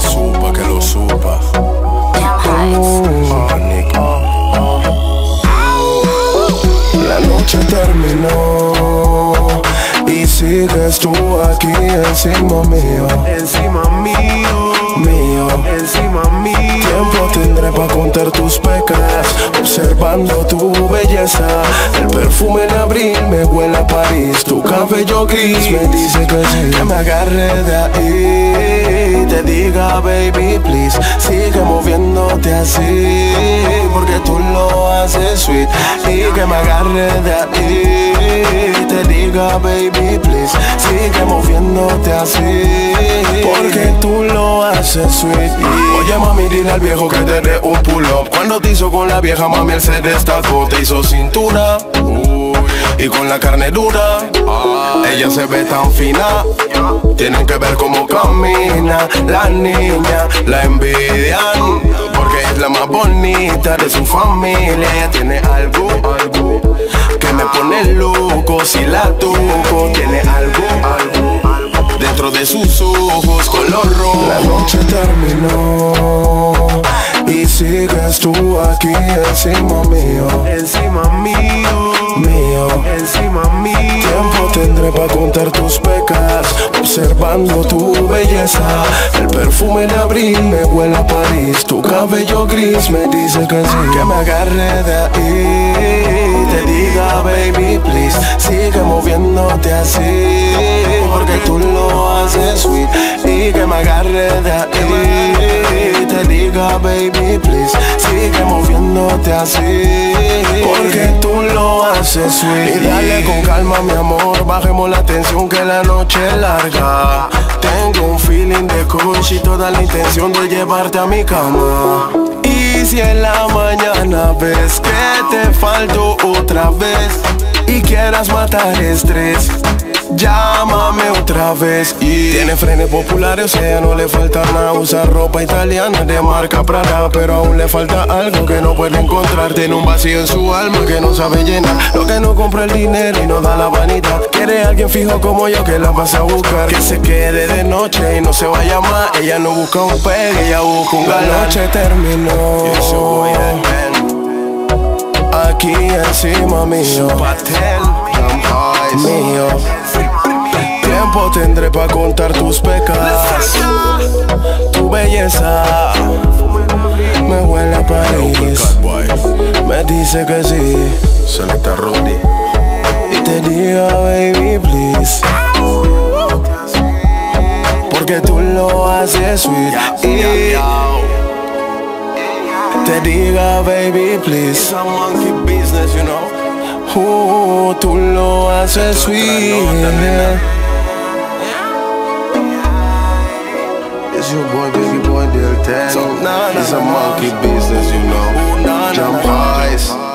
supa, que lo supa. La noche terminó y sigues tú aquí encima mío, Encima mío, mío. encima mío. Tiempo tendré para contar tus pecas, observando tu belleza. El perfume en abril me huele a París, tu cabello gris me dice que sí. Que me agarre de ahí, te diga baby please, sigue moviéndote así, porque tú lo haces sweet. Y que me agarre de ahí, te diga baby please, sigue moviéndote así, porque tú lo haces sweet. Oye mami, dile al viejo que te dé un pull. Cuando te hizo con la vieja mami, él se destacó, te hizo cintura. Y con la carne dura, ella se ve tan fina. Tienen que ver cómo camina la niña, la envidian. Porque es la más bonita de su familia. Ella tiene algo, algo que me pone loco si la toco. Tiene algo, algo dentro de sus ojos color rojo. La noche terminó y sigues tú aquí encima mío, Encima mío, mío. encima mío. Tiempo tendré para contar tus pecas, observando tu belleza. El perfume en abril me huele a París, tu cabello gris me dice que sí. Que me agarre de ahí, te diga baby please, sigue moviéndote así, porque tú lo haces sweet. Baby please, sigue moviéndote así, porque tú lo haces sweet. Y dale con calma mi amor, bajemos la tensión que la noche es larga. Tengo un feeling de coach y toda la intención de llevarte a mi cama. Y si en la mañana ves que te falto otra vez y quieras matar estrés. Llámame otra vez y Tiene frenes populares, o sea, no le falta nada. Usa ropa italiana de marca Prada Pero aún le falta algo que no puede encontrar. Tiene un vacío en su alma que no sabe llenar. Lo que no compra el dinero y no da la vanidad. Quiere alguien fijo como yo que la vas a buscar. Que se quede de noche y no se vaya más. Ella no busca un pegue, ella busca un galán. La noche terminó. Aquí encima mío. Mío. Tendré para contar tus pecas, tu belleza. Me huele a París, me dice que sí. Selecta Rudy. Y te diga, baby, please. Porque tú lo haces sweet. Y te diga, baby, please. Business, you know. Uh, tú lo haces sweet. your boy, baby boy, they'll tell you. It's a monkey business, you know. Jump high.